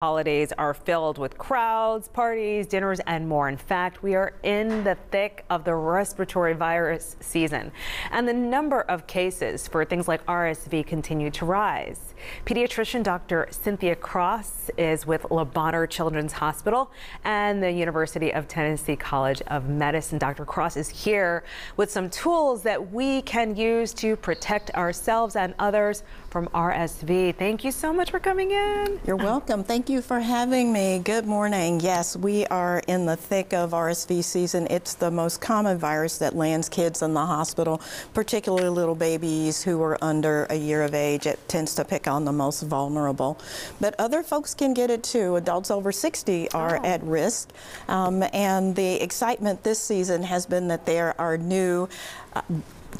Holidays are filled with crowds, parties, dinners, and more. In fact, we are in the thick of the respiratory virus season, and the number of cases for things like RSV continue to rise. Pediatrician Dr. Cynthia Cross is with Bonheur Children's Hospital and the University of Tennessee College of Medicine. Dr. Cross is here with some tools that we can use to protect ourselves and others from RSV. Thank you so much for coming in. You're welcome. Thank you for having me. Good morning. Yes, we are in the thick of RSV season. It's the most common virus that lands kids in the hospital, particularly little babies who are under a year of age. It tends to pick on the most vulnerable. But other folks can get it too. Adults over 60 are Oh. at risk. Um, and the excitement this season has been that there are new uh,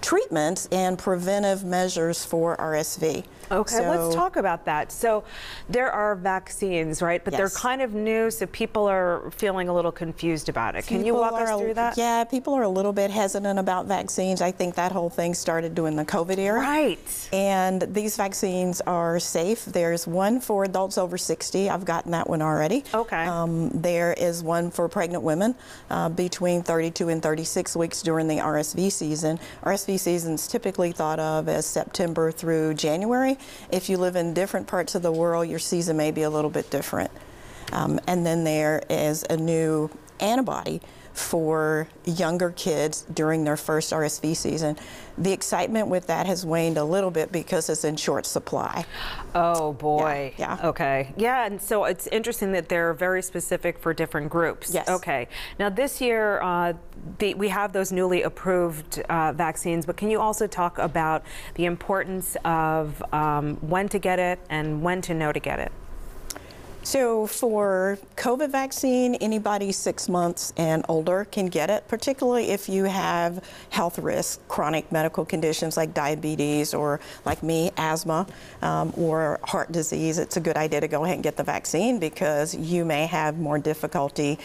treatments and preventive measures for RSV. Okay, So- let's talk about that. So there are vaccines, right? But they're kind of new, so people are feeling a little confused about it. Can you walk us a- through that? Yeah, people are a little bit hesitant about vaccines. I think that whole thing started during the COVID era. Right. And these vaccines are safe. There's one for adults over 60. I've gotten that one already. Okay. Um, there is one for pregnant women uh, between 32 and 36 weeks during the RSV season. RSV season is typically thought of as September through January. If you live in different parts of the world, your season may be a little bit different. Um, and then there is a new antibody for younger kids during their first RSV season. The excitement with that has waned a little bit because it's in short supply. Oh boy. Yeah, yeah. Okay. Yeah, and so it's interesting that they're very specific for different groups. Yes. Okay. Now this year, uh, the, we have those newly approved uh, vaccines, but can you also talk about the importance of um, when to get it and when to know to get it? So for COVID vaccine, anybody six months and older can get it, particularly if you have health risks, chronic medical conditions like diabetes or like me, asthma um, or heart disease. It's a good idea to go ahead and get the vaccine because you may have more difficulty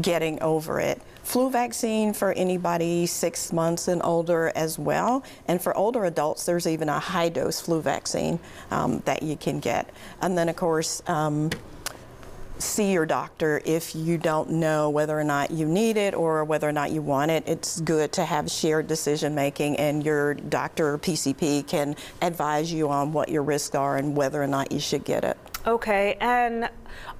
getting over it. Flu vaccine for anybody six months and older as well. And for older adults, there's even a high dose flu vaccine um, that you can get. And then, of course, um, see your doctor if you don't know whether or not you need it or whether or not you want it. It's good to have shared decision making, and your doctor or PCP can advise you on what your risks are and whether or not you should get it. Okay, and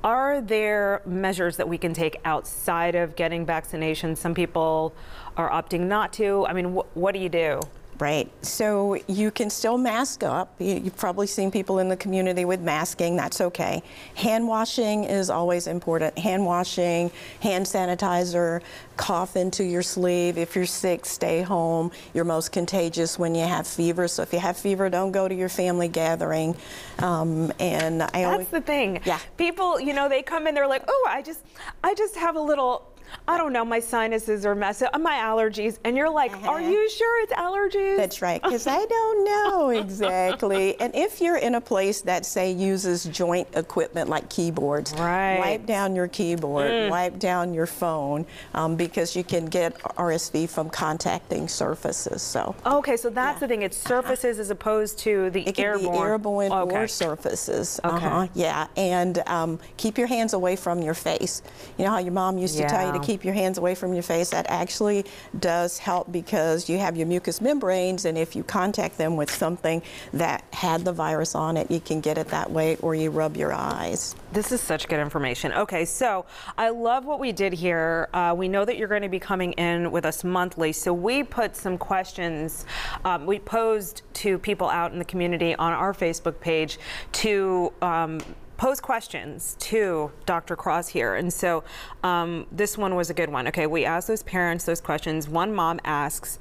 are there measures that we can take outside of getting vaccinations? Some people are opting not to. I mean, wh- what do you do? Right. So you can still mask up. You- You've probably seen people in the community with masking. That's okay. Hand washing is always important. Hand washing, hand sanitizer, cough into your sleeve. If you're sick, stay home. You're most contagious when you have fever. So if you have fever, don't go to your family gathering. Um, and I always. That's the thing. Yeah. People, you know, they come in, they're like, oh, I just, I just have a little. I don't know, my sinuses are messed up, my allergies. And you're like, are Uh-huh. you sure it's allergies? That's right, because I don't know exactly. And if you're in a place that, say, uses joint equipment like keyboards, Right. Mm. wipe down your keyboard, wipe down your phone, um, because you can get RSV from contacting surfaces. So Okay, so that's the thing. It's surfaces as opposed to the it can airborne. be airborne okay. or surfaces. Okay. Uh-huh, yeah, and um, keep your hands away from your face. You know how your mom used to tell you to Yeah. keep your hands away from your face? That actually does help because you have your mucous membranes, and if you contact them with something that had the virus on it, you can get it that way, or you rub your eyes. This is such good information. Okay, so I love what we did here. Uh, we know that you're going to be coming in with us monthly, so we put some questions um, we posed to people out in the community on our Facebook page to. Um, Pose questions to Dr. Cross here. And so um, this one was a good one. Okay, we asked those parents those questions. One mom asks,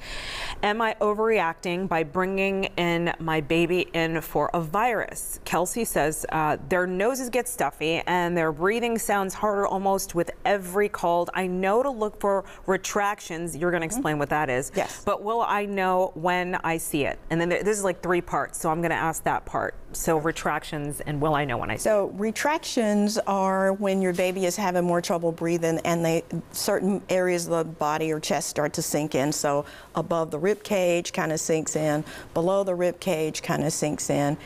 Am I overreacting by bringing in my baby in for a virus? Kelsey says uh, their noses get stuffy and their breathing sounds harder almost with every cold. I know to look for retractions. You're going to explain what that is. Yes. But will I know when I see it? And then there, this is like three parts, so I'm going to ask that part. So retractions and will I know when I see it? Retractions are when your baby is having more trouble breathing and they certain areas of the body or chest start to sink in. So above the rib cage kind of sinks in, below the rib cage kind of sinks in.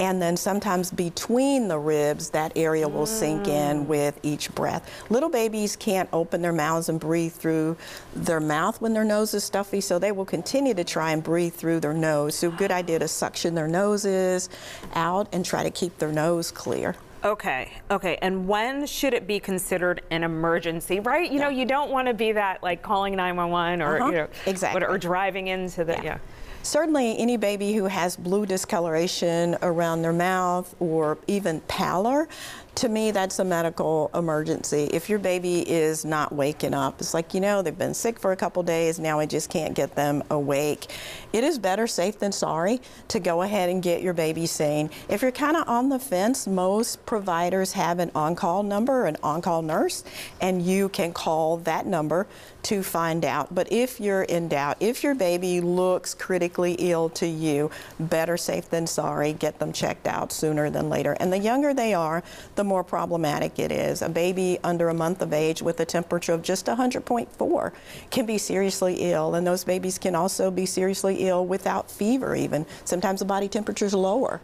and then sometimes between the ribs, that area will sink in mm. with each breath. Little babies can't open their mouths and breathe through their mouth when their nose is stuffy, so they will continue to try and breathe through their nose. So, good idea to suction their noses out and try to keep their nose clear. Okay, okay. And when should it be considered an emergency, right? You know, you don't want to be that like calling 911 or, Uh-huh, you know, exactly. or driving into the, yeah. Certainly, any baby who has blue discoloration around their mouth or even pallor, to me, that's a medical emergency. If your baby is not waking up, it's like, you know, they've been sick for a couple days, now I just can't get them awake. It is better safe than sorry to go ahead and get your baby seen. If you're kind of on the fence, most providers have an on call number, an on call nurse, and you can call that number to find out. But if you're in doubt, if your baby looks critically ill to you, better safe than sorry, get them checked out sooner than later. And the younger they are, the more problematic it is. A baby under a month of age with a temperature of just 100.4 can be seriously ill, and those babies can also be seriously ill without fever, even. Sometimes the body temperature is lower.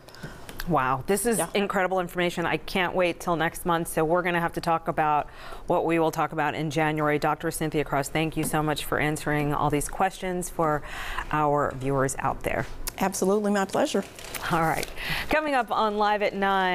Wow, this is Yeah. incredible information. I can't wait till next month. So we're going to have to talk about what we will talk about in January. Dr. Cynthia Cross, thank you so much for answering all these questions for our viewers out there. Absolutely, my pleasure. All right, coming up on Live at 9.